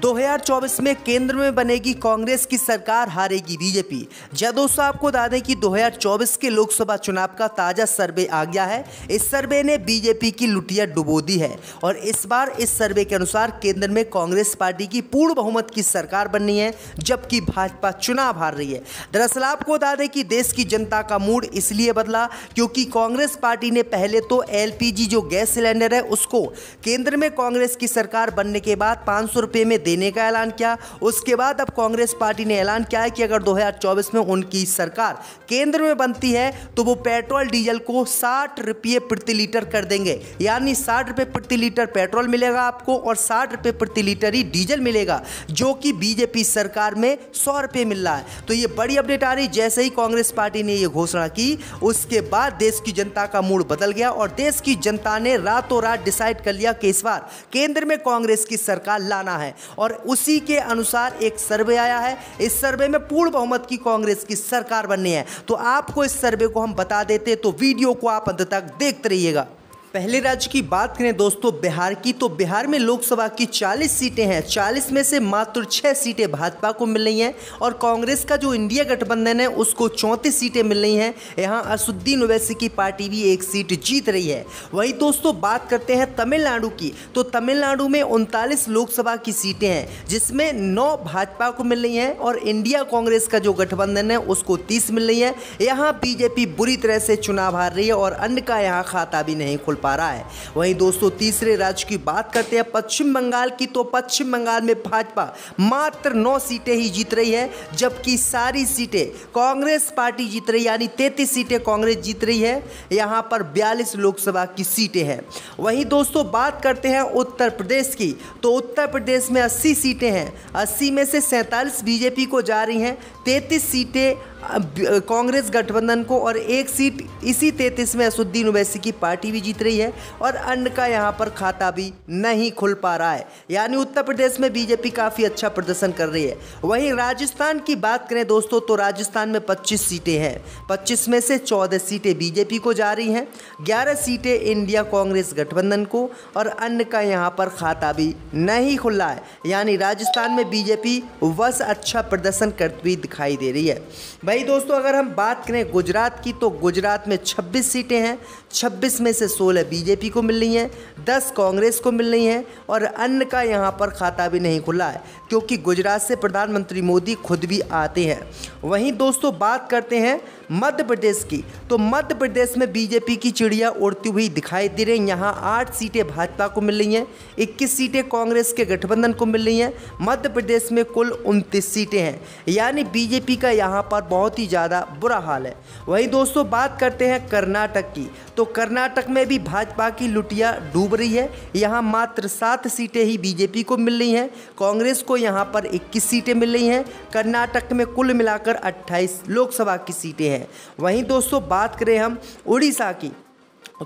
2024 में केंद्र में बनेगी कांग्रेस की सरकार, हारेगी बीजेपी। जय दोस्तों आपको बता दें कि 2024 के लोकसभा चुनाव का ताज़ा सर्वे आ गया है, इस सर्वे ने बीजेपी की लुटिया डुबो दी है और इस बार इस सर्वे के अनुसार केंद्र में कांग्रेस पार्टी की पूर्ण बहुमत की सरकार बननी है, जबकि भाजपा चुनाव हार रही है। दरअसल आपको बता दें कि देश की जनता का मूड इसलिए बदला क्योंकि कांग्रेस पार्टी ने पहले तो एलपीजी जो गैस सिलेंडर है, उसको केंद्र में कांग्रेस की सरकार बनने के बाद पाँच सौ में देने का ऐलान किया। उसके बाद अब कांग्रेस पार्टी ने ऐलान किया है कि अगर 2024 में उनकी सरकार केंद्र में बनती है तो वो पेट्रोल, डीजल को साठ रुपये प्रति लीटर कर देंगे। यानी साठ रुपये प्रति लीटर पेट्रोल मिलेगा आपको और साठ रुपये प्रति लीटर ही डीजल मिलेगा, जो कि बीजेपी सरकार में सौ रुपये मिल रहा है। तो ये बड़ी अपडेट आ रही, जैसे ही कांग्रेस पार्टी ने ये घोषणा की, उसके बाद देश की जनता का मूड बदल गया और देश की जनता ने रातों रात डिसाइड कर लिया कि इस बार केंद्र में कांग्रेस की सरकार लाना है। और उसी के अनुसार एक सर्वे आया है। इस सर्वे में पूर्ण बहुमत की कांग्रेस की सरकार बननी है। तो आपको इस सर्वे को हम बता देते तो वीडियो को आप अंत तक देखते रहिएगा। पहले राज्य की बात करें दोस्तों, बिहार की तो बिहार में लोकसभा की 40 सीटें हैं। 40 में से मात्र छः सीटें भाजपा को मिल रही हैं और कांग्रेस का जो इंडिया गठबंधन है, उसको चौंतीस सीटें मिल रही हैं। यहाँ असुद्दीन ओवैसी की पार्टी भी एक सीट जीत रही है। वही दोस्तों, बात करते हैं तमिलनाडु की तो तमिलनाडु में उनतालीस लोकसभा की सीटें हैं, जिसमें नौ भाजपा को मिल रही हैं और इंडिया कांग्रेस का जो गठबंधन है, उसको तीस मिल रही है। यहाँ बीजेपी बुरी तरह से चुनाव हार रही है और अन्य का यहाँ खाता भी नहीं खुल पा रहा है। वहीं दोस्तों, तीसरे राज्य की बात करते हैं। पश्चिम बंगाल की तो पश्चिम बंगाल में भाजपा मात्र नौ सीटें ही जीत रही है, जबकि सारी सीटें कांग्रेस पार्टी जीत रही यानी तैतीस सीटें कांग्रेस जीत रही है। यहाँ पर बयालीस लोकसभा की सीटें हैं। वहीं दोस्तों, बात करते हैं उत्तर प्रदेश की। तो उत्तर प्रदेश में 80 सीटें हैं। 80 में से सैंतालीस बीजेपी को जा रही हैं। तैतीस सीटें कांग्रेस गठबंधन को और एक सीट इसी तैतीस में असुद्दीन ओवैसी की पार्टी भी जीत रही है और अन्य का यहाँ पर खाता भी नहीं खुल पा रहा है। यानी उत्तर प्रदेश में बीजेपी काफ़ी अच्छा प्रदर्शन कर रही है। वहीं राजस्थान की बात करें दोस्तों तो राजस्थान में 25 सीटें हैं। 25 में से 14 सीटें बीजेपी को जा रही हैं 11 सीटें इंडिया कांग्रेस गठबंधन को और अन्य का यहाँ पर खाता भी नहीं खुल रहा है। यानी राजस्थान में बीजेपी बस अच्छा प्रदर्शन करती हुई दिखाई दे रही है। भाई दोस्तों, अगर हम बात करें गुजरात की तो गुजरात में 26 सीटें हैं। 26 में से 16 बीजेपी को मिल रही हैं 10 कांग्रेस को मिल रही हैं और अन्य का यहाँ पर खाता भी नहीं खुला है, क्योंकि गुजरात से प्रधानमंत्री मोदी खुद भी आते हैं। वहीं दोस्तों, बात करते हैं मध्य प्रदेश की। तो मध्य प्रदेश में बीजेपी की चिड़िया उड़ती हुई दिखाई दे रही यहाँ आठ सीटें भाजपा को मिल रही हैं, इक्कीस सीटें कांग्रेस के गठबंधन को मिल रही हैं। मध्य प्रदेश में कुल उनतीस सीटें हैं। यानी बीजेपी का यहाँ पर बहुत ही ज़्यादा बुरा हाल है। वहीं दोस्तों, बात करते हैं कर्नाटक की। तो कर्नाटक में भी भाजपा की लुटिया डूब रही है। यहाँ मात्र सात सीटें ही बीजेपी को मिल रही हैं। कांग्रेस को यहाँ पर 21 सीटें मिल रही हैं। कर्नाटक में कुल मिलाकर 28 लोकसभा की सीटें हैं। वहीं दोस्तों, बात करें हम उड़ीसा की।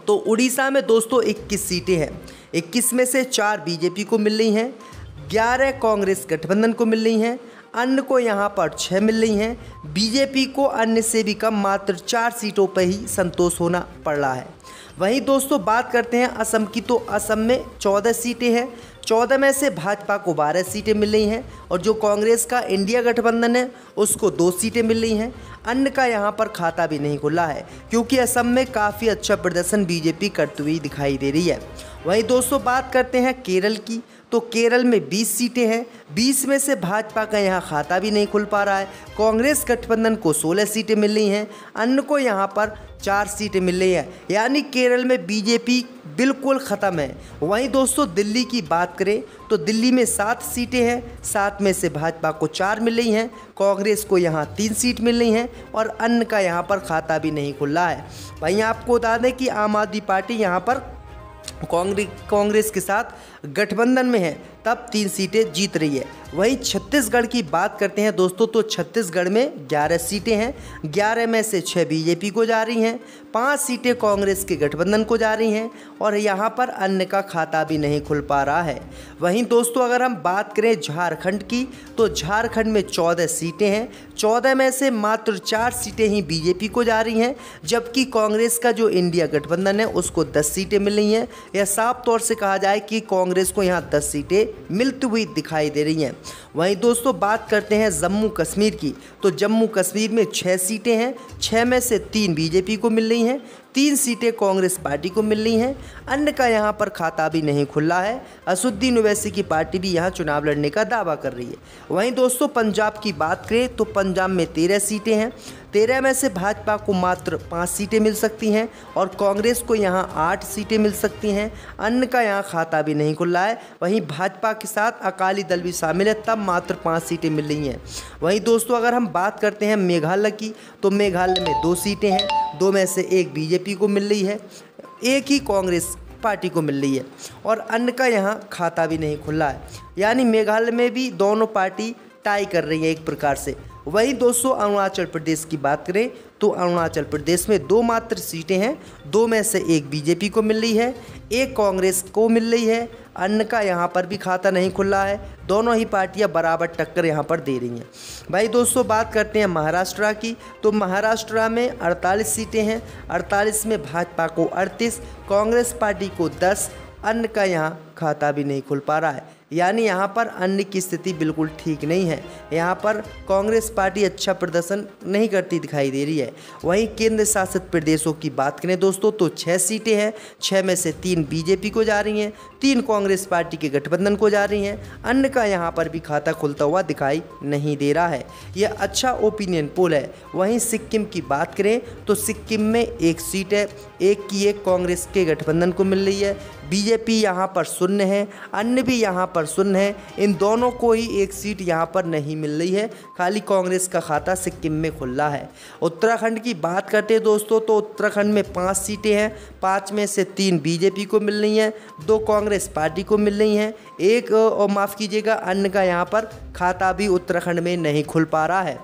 तो उड़ीसा में दोस्तों 21 सीटें हैं। 21 में से चार बीजेपी को मिल रही हैं। 11 कांग्रेस गठबंधन को मिल रही हैं। अन्य को यहाँ पर छः मिल रही हैं। बीजेपी को अन्य से भी कम मात्र चार सीटों पर ही संतोष होना पड़ रहा है। वहीं दोस्तों, बात करते हैं असम की। तो असम में चौदह सीटें हैं। चौदह में से भाजपा को बारह सीटें मिल रही हैं और जो कांग्रेस का इंडिया गठबंधन है, उसको दो सीटें मिल रही हैं। अन्य का यहाँ पर खाता भी नहीं खुला है, क्योंकि असम में काफ़ी अच्छा प्रदर्शन बीजेपी करती हुई दिखाई दे रही है। वहीं दोस्तों, बात करते हैं केरल की। तो केरल में 20 सीटें हैं। 20 में से भाजपा का यहाँ खाता भी नहीं खुल पा रहा है। कांग्रेस गठबंधन को 16 सीटें मिल रही हैं। अन्य को यहाँ पर चार सीटें मिल रही हैं। यानी केरल में बीजेपी बिल्कुल ख़त्म है। वहीं दोस्तों, दिल्ली की बात करें तो दिल्ली में सात सीटें हैं। सात में से भाजपा को चार मिल रही हैं। कांग्रेस को यहाँ तीन सीट मिल रही हैं और अन्य का यहाँ पर खाता भी नहीं खुल रहा है। वहीं आपको बता दें कि आम आदमी पार्टी यहाँ पर कांग्रेस कांग्रेस के साथ गठबंधन में है। तब तीन सीटें जीत रही है। वहीं छत्तीसगढ़ की बात करते हैं दोस्तों तो छत्तीसगढ़ में 11 सीटें हैं। 11 में से 6 बीजेपी को जा रही हैं। पाँच सीटें कांग्रेस के गठबंधन को जा रही हैं और यहाँ पर अन्य का खाता भी नहीं खुल पा रहा है। वहीं दोस्तों, अगर हम बात करें झारखंड की तो झारखंड में चौदह सीटें हैं। चौदह में से मात्र चार सीटें ही बीजेपी को जा रही हैं, जबकि कांग्रेस का जो इंडिया गठबंधन है, उसको दस सीटें मिल रही हैं। यह साफ़ तौर से कहा जाए कि कांग्रेस को यहाँ दस सीटें मिलती हुई दिखाई दे रही हैं। वहीं दोस्तों, बात करते हैं जम्मू कश्मीर की। तो जम्मू कश्मीर में छः सीटें हैं छः में से तीन बीजेपी को मिल रही हैं तीन सीटें कांग्रेस पार्टी को मिल रही हैं। अन्य का यहाँ पर खाता भी नहीं खुला है। असुद्दीन ओवैसी की पार्टी भी यहाँ चुनाव लड़ने का दावा कर रही है। वहीं दोस्तों, पंजाब की बात करें तो पंजाब में तेरह सीटें हैं। तेरह में से भाजपा को मात्र पाँच सीटें मिल सकती हैं और कांग्रेस को यहाँ आठ सीटें मिल सकती हैं। अन्य का यहाँ खाता भी नहीं खुला है। वहीं भाजपा के साथ अकाली दल भी शामिल है, तब मात्र पाँच सीटें मिल रही हैं। वहीं दोस्तों, अगर हम बात करते हैं मेघालय की तो मेघालय में दो सीटें हैं। दो में से एक बीजेपी को मिल रही है, एक ही कांग्रेस पार्टी को मिल रही है और अन्य का यहाँ खाता भी नहीं खुला है। यानी मेघालय में भी दोनों पार्टी टाई कर रही है एक प्रकार से। वहीं दोस्तों, अरुणाचल प्रदेश की बात करें तो अरुणाचल प्रदेश में दो मात्र सीटें हैं। दो में से एक बीजेपी को मिल रही है, एक कांग्रेस को मिल रही है। अन्य का यहाँ पर भी खाता नहीं खुला है। दोनों ही पार्टियाँ बराबर टक्कर यहाँ पर दे रही हैं। भाई दोस्तों, बात करते हैं महाराष्ट्र की। तो महाराष्ट्र में 48 सीटें हैं। 48 में भाजपा को 38 कांग्रेस पार्टी को 10 अन्य का यहाँ खाता भी नहीं खुल पा रहा है। यानी यहाँ पर अन्य की स्थिति बिल्कुल ठीक नहीं है। यहाँ पर कांग्रेस पार्टी अच्छा प्रदर्शन नहीं करती दिखाई दे रही है। वहीं केंद्र शासित प्रदेशों की बात करें दोस्तों तो छः सीटें हैं। छः में से तीन बीजेपी को जा रही हैं, तीन कांग्रेस पार्टी के गठबंधन को जा रही हैं। अन्य का यहाँ पर भी खाता खुलता हुआ दिखाई नहीं दे रहा है। यह अच्छा ओपिनियन पोल है। वहीं सिक्किम की बात करें तो सिक्किम में एक सीट है। एक की एक कांग्रेस के गठबंधन को मिल रही है। बीजेपी यहाँ पर शून्य है। अन्य भी यहाँ पर शून्य है। इन दोनों को ही एक सीट यहाँ पर नहीं मिल रही है। खाली कांग्रेस का खाता सिक्किम में खुला है। उत्तराखंड की बात करते हैं दोस्तों तो उत्तराखंड में पाँच सीटें हैं। पाँच में से तीन बीजेपी को मिल रही हैं, दो कांग्रेस पार्टी को मिल रही हैं। एक और माफ़ कीजिएगा, अन्य का यहाँ पर खाता भी उत्तराखंड में नहीं खुल पा रहा है।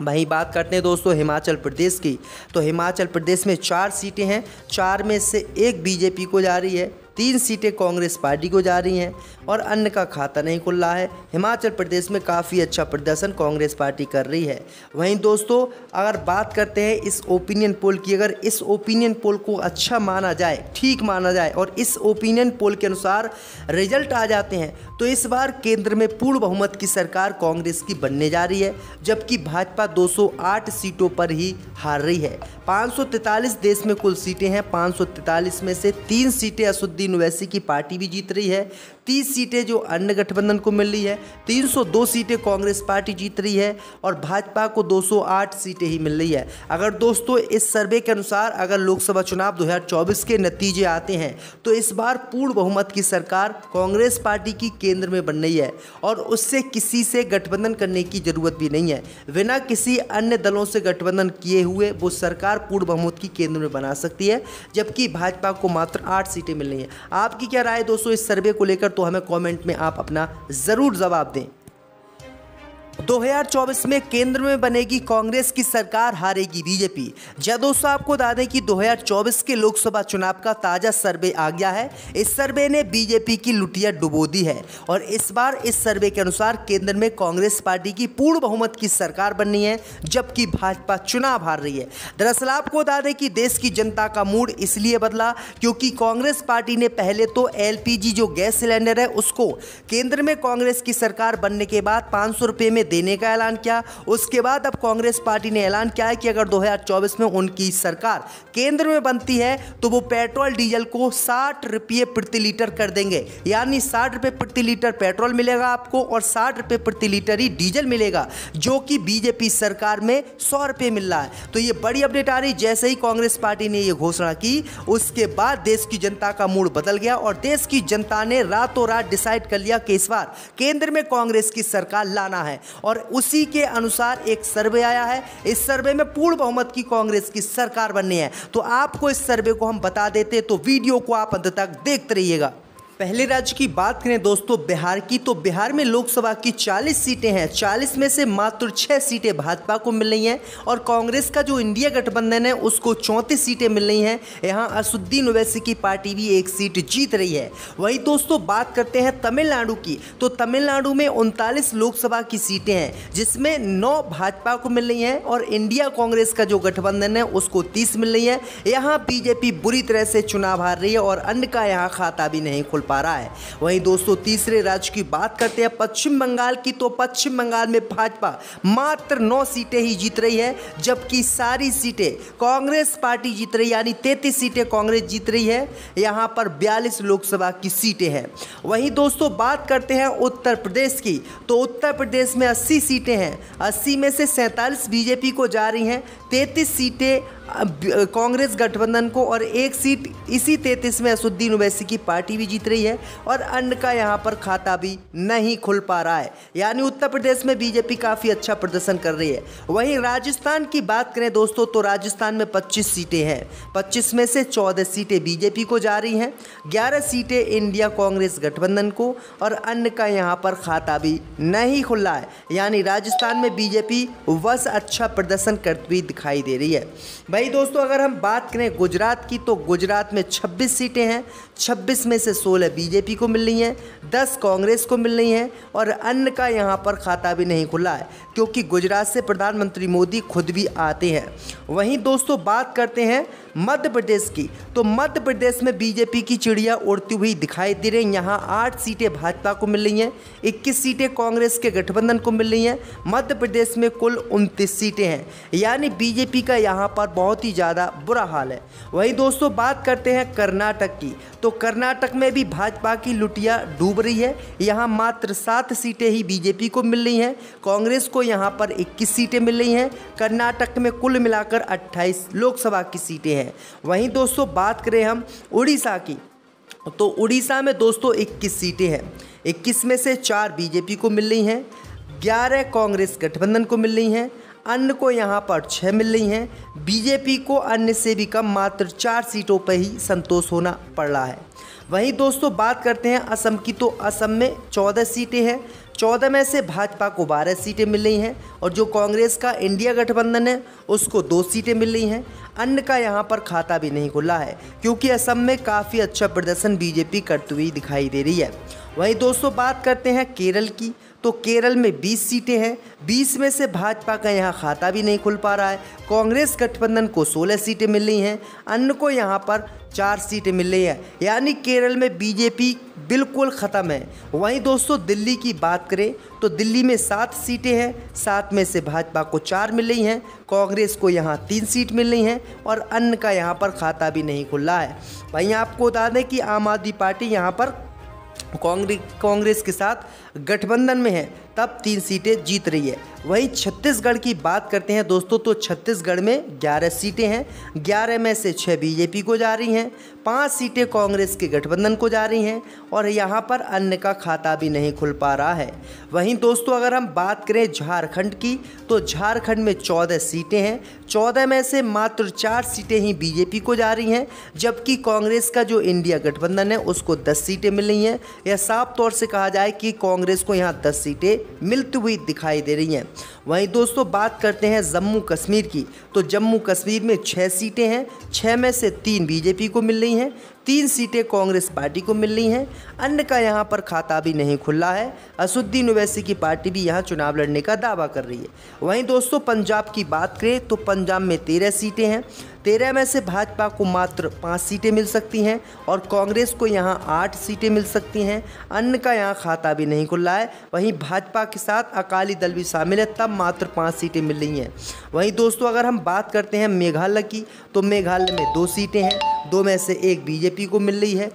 वहीं बात करते हैं दोस्तों हिमाचल प्रदेश की। तो हिमाचल प्रदेश में चार सीटें हैं। चार में से एक बीजेपी को जा रही है। तीन सीटें कांग्रेस पार्टी को जा रही हैं और अन्य का खाता नहीं खुल रहा है। हिमाचल प्रदेश में काफ़ी अच्छा प्रदर्शन कांग्रेस पार्टी कर रही है। वहीं दोस्तों, अगर बात करते हैं इस ओपिनियन पोल की, अगर इस ओपिनियन पोल को अच्छा माना जाए, ठीक माना जाए और इस ओपिनियन पोल के अनुसार रिज़ल्ट आ जाते हैं तो इस बार केंद्र में पूर्ण बहुमत की सरकार कांग्रेस की बनने जा रही है, जबकि भाजपा 208 सीटों पर ही हार रही है। 543 देश में कुल सीटें हैं। 543 में से तीन सीटें असुद्दीन ओवैसी की पार्टी भी जीत रही है। तीस सीटें जो अन्य गठबंधन को मिल रही है 302 सीटें कांग्रेस पार्टी जीत रही है और भाजपा को 208 सीटें ही मिल रही है। अगर दोस्तों, इस सर्वे के अनुसार अगर लोकसभा चुनाव 2024 के नतीजे आते हैं तो इस बार पूर्ण बहुमत की सरकार कांग्रेस पार्टी की केंद्र में बन रही है और उससे किसी से गठबंधन करने की ज़रूरत भी नहीं है। बिना किसी अन्य दलों से गठबंधन किए हुए वो सरकार पूर्ण बहुमत की केंद्र में बना सकती है, जबकि भाजपा को मात्र आठ सीटें मिल रही हैं। आपकी क्या राय दोस्तों, इस सर्वे को लेकर? तो हमें कमेंट में आप अपना ज़रूर जवाब दें। 2024 में केंद्र में बनेगी कांग्रेस की सरकार, हारेगी बीजेपी। जय दोस्तों आपको बता दें कि 2024 के लोकसभा चुनाव का ताज़ा सर्वे आ गया है, इस सर्वे ने बीजेपी की लुटिया डुबो दी है और इस बार इस सर्वे के अनुसार केंद्र में कांग्रेस पार्टी की पूर्ण बहुमत की सरकार बननी है, जबकि भाजपा चुनाव हार रही है। दरअसल आपको बता दें कि देश की जनता का मूड इसलिए बदला क्योंकि कांग्रेस पार्टी ने पहले तो एलपीजी जो गैस सिलेंडर है, उसको केंद्र में कांग्रेस की सरकार बनने के बाद पाँच में देने का ऐलान किया। उसके बाद अब कांग्रेस पार्टी ने ऐलान किया है कि अगर 2024 में उनकी सरकार केंद्र में बनती है तो वो पेट्रोल, डीजल को साठ रुपये प्रति लीटर कर देंगे। यानी साठ रुपये प्रति लीटर पेट्रोल मिलेगा आपको और साठ रुपये प्रति लीटर ही डीजल मिलेगा, जो कि बीजेपी सरकार में सौ रुपये मिल रहा है। तो ये बड़ी अपडेट आ रही, जैसे ही कांग्रेस पार्टी ने ये घोषणा की, उसके बाद देश की जनता का मूड बदल गया और देश की जनता ने रातों रात डिसाइड कर लिया कि इस बार केंद्र में कांग्रेस की सरकार लाना है। और उसी के अनुसार एक सर्वे आया है। इस सर्वे में पूर्ण बहुमत की कांग्रेस की सरकार बननी है। तो आपको इस सर्वे को हम बता देते तो वीडियो को आप अंत तक देखते रहिएगा। पहले राज्य की बात करें दोस्तों, बिहार की तो बिहार में लोकसभा की 40 सीटें हैं। 40 में से मात्र छः सीटें भाजपा को मिल रही हैं और कांग्रेस का जो इंडिया गठबंधन है, उसको चौंतीस सीटें मिल रही हैं। यहाँ असुद्दीन ओवैसी की पार्टी भी एक सीट जीत रही है। वहीं दोस्तों, बात करते हैं तमिलनाडु की तो तमिलनाडु में उनतालीस लोकसभा की सीटें हैं, जिसमें नौ भाजपा को मिल रही हैं और इंडिया कांग्रेस का जो गठबंधन है, उसको तीस मिल रही है। यहाँ बीजेपी बुरी तरह से चुनाव हार रही है और अन्य का यहाँ खाता भी नहीं खुल पा रहा है। वहीं दोस्तों, तीसरे राज्य की बात करते हैं। पश्चिम बंगाल की तो पश्चिम बंगाल में भाजपा मात्र नौ सीटें ही जीत रही है, जबकि सारी सीटें कांग्रेस पार्टी जीत रही यानी तैतीस सीटें कांग्रेस जीत रही है। यहाँ पर बयालीस लोकसभा की सीटें हैं। वहीं दोस्तों, बात करते हैं उत्तर प्रदेश की। तो उत्तर प्रदेश में 80 सीटें हैं। 80 में से सैंतालीस बीजेपी को जा रही हैं। तैतीस सीटें कांग्रेस गठबंधन को और एक सीट इसी तैतीस में असुद्दीन ओवैसी की पार्टी भी जीत रही है और अन्य का यहाँ पर खाता भी नहीं खुल पा रहा है। यानी उत्तर प्रदेश में बीजेपी काफ़ी अच्छा प्रदर्शन कर रही है। वहीं राजस्थान की बात करें दोस्तों तो राजस्थान में 25 सीटें हैं। 25 में से 14 सीटें बीजेपी को जा रही हैं 11 सीटें इंडिया कांग्रेस गठबंधन को और अन्य का यहाँ पर खाता भी नहीं खुल रहा है। यानी राजस्थान में बीजेपी बस अच्छा प्रदर्शन करती हुई दिखाई दे रही है। भाई दोस्तों, अगर हम बात करें गुजरात की तो गुजरात में 26 सीटें हैं। 26 में से 16 बीजेपी को मिल रही हैं 10 कांग्रेस को मिल रही हैं और अन्य का यहाँ पर खाता भी नहीं खुला है। क्योंकि गुजरात से प्रधानमंत्री मोदी खुद भी आते हैं। वहीं दोस्तों, बात करते हैं मध्य प्रदेश की। तो मध्य प्रदेश में बीजेपी की चिड़िया उड़ती हुई दिखाई दे रही यहाँ आठ सीटें भाजपा को मिल रही हैं, इक्कीस सीटें कांग्रेस के गठबंधन को मिल रही हैं। मध्य प्रदेश में कुल उनतीस सीटें हैं। यानी बीजेपी का यहाँ पर बहुत ही ज़्यादा बुरा हाल है। वहीं दोस्तों, बात करते हैं कर्नाटक की। तो कर्नाटक में भी भाजपा की लुटिया डूब रही है। यहाँ मात्र सात सीटें ही बीजेपी को मिल रही हैं। कांग्रेस को यहाँ पर 21 सीटें मिल रही हैं। कर्नाटक में कुल मिलाकर 28 लोकसभा की सीटें हैं। वहीं दोस्तों, बात करें हम उड़ीसा की तो उड़ीसा में दोस्तों 21 सीटें हैं। 21 में से चार बीजेपी को मिल रही हैं 11 कांग्रेस गठबंधन को मिल रही हैं अन्य को यहाँ पर छः मिल रही हैं। बीजेपी को अन्य से भी कम मात्र चार सीटों पर ही संतोष होना पड़ रहा है। वहीं दोस्तों, बात करते हैं असम की। तो असम में चौदह सीटें हैं। चौदह में से भाजपा को बारह सीटें मिल रही हैं और जो कांग्रेस का इंडिया गठबंधन है, उसको दो सीटें मिल रही हैं। अन्य का यहाँ पर खाता भी नहीं खुला है, क्योंकि असम में काफ़ी अच्छा प्रदर्शन बीजेपी करती हुई दिखाई दे रही है। वहीं दोस्तों, बात करते हैं केरल की। तो केरल में 20 सीटें हैं। 20 में से भाजपा का यहाँ खाता भी नहीं खुल पा रहा है। कांग्रेस गठबंधन को 16 सीटें मिल रही हैं। अन्य को यहाँ पर चार सीटें मिल रही हैं। यानी केरल में बीजेपी बिल्कुल ख़त्म है। वहीं दोस्तों, दिल्ली की बात करें तो दिल्ली में सात सीटें हैं। सात में से भाजपा को चार मिल रही हैं। कांग्रेस को यहाँ तीन सीट मिल रही हैं और अन्य का यहाँ पर खाता भी नहीं खुल रहा है। वहीं आपको बता दें कि आम आदमी पार्टी यहाँ पर कांग्रेस कांग्रेस के साथ गठबंधन में है, तब तीन सीटें जीत रही है। वहीं छत्तीसगढ़ की बात करते हैं दोस्तों तो छत्तीसगढ़ में 11 सीटें हैं। 11 में से 6 बीजेपी को जा रही हैं। पाँच सीटें कांग्रेस के गठबंधन को जा रही हैं और यहाँ पर अन्य का खाता भी नहीं खुल पा रहा है। वहीं दोस्तों, अगर हम बात करें झारखंड की तो झारखंड में चौदह सीटें हैं। चौदह में से मात्र चार सीटें ही बीजेपी को जा रही हैं, जबकि कांग्रेस का जो इंडिया गठबंधन है, उसको दस सीटें मिल रही हैं। यह साफ़ तौर से कहा जाए कि कांग्रेस को यहाँ दस सीटें मिलती हुई दिखाई दे रही हैं। वहीं दोस्तों, बात करते हैं जम्मू कश्मीर की। तो जम्मू कश्मीर में छः सीटें हैं छः में से तीन बीजेपी को मिल रही हैं तीन सीटें कांग्रेस पार्टी को मिल रही हैं। अन्य का यहाँ पर खाता भी नहीं खुला है। असुद्दीन ओवैसी की पार्टी भी यहाँ चुनाव लड़ने का दावा कर रही है। वहीं दोस्तों, पंजाब की बात करें तो पंजाब में तेरह सीटें हैं। तेरह में से भाजपा को मात्र पाँच सीटें मिल सकती हैं और कांग्रेस को यहाँ आठ सीटें मिल सकती हैं। अन्य का यहाँ खाता भी नहीं खुला है। वहीं भाजपा के साथ अकाली दल भी शामिल है, तब मात्र पाँच सीटें मिल रही हैं। वहीं दोस्तों, अगर हम बात करते हैं मेघालय की तो मेघालय में दो सीटें हैं। दो में से एक बीजेपी को मिल रही है,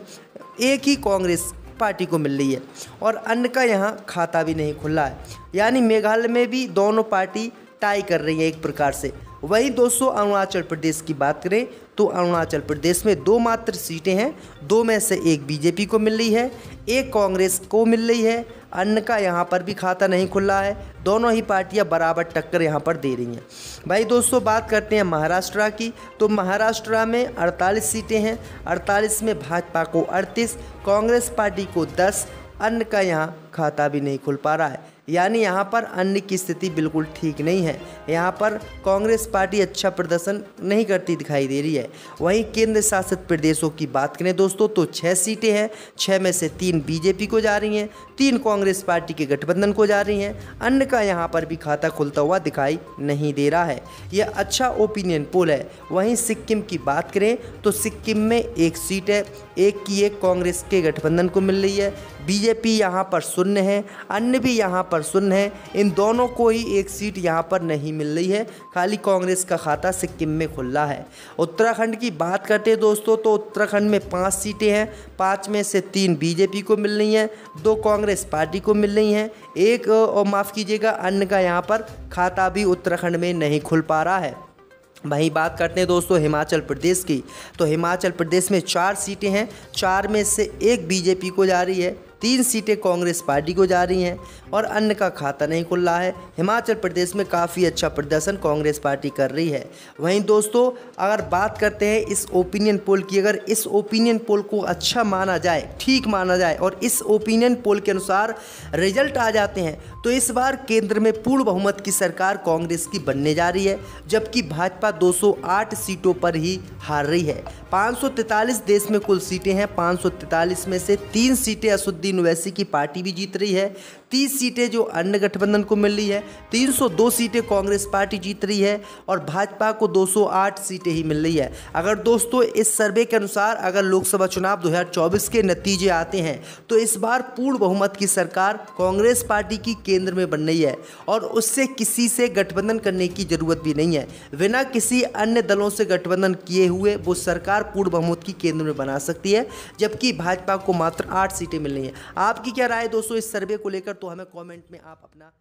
एक ही कांग्रेस पार्टी को मिल रही है और अन्य का यहाँ खाता भी नहीं खुला है। यानी मेघालय में भी दोनों पार्टी टाई कर रही है एक प्रकार से। वहीं दोस्तों, अरुणाचल प्रदेश की बात करें तो अरुणाचल प्रदेश में दो मात्र सीटें हैं, दो में से एक बीजेपी को मिल रही है, एक कांग्रेस को मिल रही है अन्य का यहाँ पर भी खाता नहीं खुल रहा है। दोनों ही पार्टियाँ बराबर टक्कर यहाँ पर दे रही हैं। भाई दोस्तों, बात करते हैं महाराष्ट्र की। तो महाराष्ट्र में 48 सीटें हैं। 48 में भाजपा को 38 कांग्रेस पार्टी को 10 अन्य का यहाँ खाता भी नहीं खुल पा रहा है। यानी यहाँ पर अन्य की स्थिति बिल्कुल ठीक नहीं है। यहाँ पर कांग्रेस पार्टी अच्छा प्रदर्शन नहीं करती दिखाई दे रही है। वहीं केंद्र शासित प्रदेशों की बात करें दोस्तों तो छः सीटें हैं। छः में से तीन बीजेपी को जा रही हैं, तीन कांग्रेस पार्टी के गठबंधन को जा रही हैं। अन्य का यहाँ पर भी खाता खुलता हुआ दिखाई नहीं दे रहा है। यह अच्छा ओपिनियन पोल है। वहीं सिक्किम की बात करें तो सिक्किम में एक सीट है। एक की एक कांग्रेस के गठबंधन को मिल रही है। बीजेपी यहाँ पर शून्य है। अन्य भी यहाँ पर शून्य है, इन दोनों को ही एक सीट यहाँ पर नहीं मिल रही है। खाली कांग्रेस का खाता सिक्किम में खुला है। उत्तराखंड की बात करते दोस्तों तो उत्तराखंड में पाँच सीटें हैं। पाँच में से तीन बीजेपी को मिल रही हैं, दो कांग्रेस पार्टी को मिल रही हैं। एक, और माफ़ कीजिएगा, अन्य का यहाँ पर खाता भी उत्तराखंड में नहीं खुल पा रहा है। वहीं बात करते हैं दोस्तों हिमाचल प्रदेश की। तो हिमाचल प्रदेश में चार सीटें हैं, चार में से एक बीजेपी को जा रही है। तीन सीटें कांग्रेस पार्टी को जा रही हैं और अन्य का खाता नहीं खुल रहा है। हिमाचल प्रदेश में काफ़ी अच्छा प्रदर्शन कांग्रेस पार्टी कर रही है। वहीं दोस्तों, अगर बात करते हैं इस ओपिनियन पोल की, अगर इस ओपिनियन पोल को अच्छा माना जाए, ठीक माना जाए और इस ओपिनियन पोल के अनुसार रिज़ल्ट आ जाते हैं तो इस बार केंद्र में पूर्ण बहुमत की सरकार कांग्रेस की बनने जा रही है, जबकि भाजपा 208 सीटों पर ही हार रही है। 543 देश में कुल सीटें हैं 543 में से तीन सीटें असुद्दीन ओवैसी की पार्टी भी जीत रही है। तीस सीटें जो अन्य गठबंधन को मिल रही है 302 सीटें कांग्रेस पार्टी जीत रही है और भाजपा को 208 सीटें ही मिल रही है। अगर दोस्तों, इस सर्वे के अनुसार अगर लोकसभा चुनाव 2024 के नतीजे आते हैं तो इस बार पूर्ण बहुमत की सरकार कांग्रेस पार्टी की केंद्र में बन रही है और उससे किसी से गठबंधन करने की ज़रूरत भी नहीं है। बिना किसी अन्य दलों से गठबंधन किए हुए वो सरकार पूर्ण बहुमत की केंद्र में बना सकती है, जबकि भाजपा को मात्र आठ सीटें मिल रही हैं। आपकी क्या राय दोस्तों, इस सर्वे को लेकर? तो हमें कमेंट में आप अपना